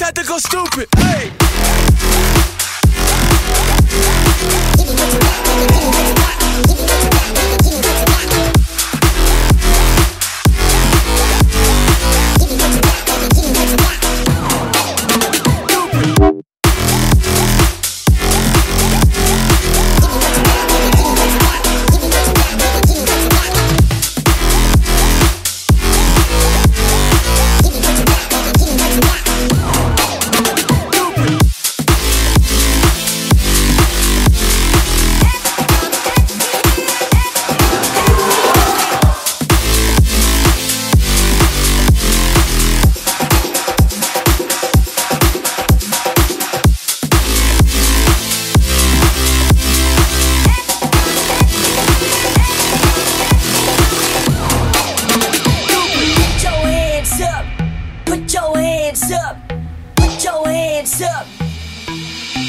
had to go stupid. Hey. hands up.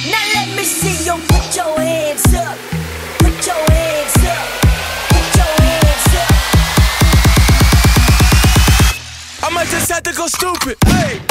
Now let me see you put your hands up. Put your hands up. Put your hands up. I might just have to go stupid. Hey.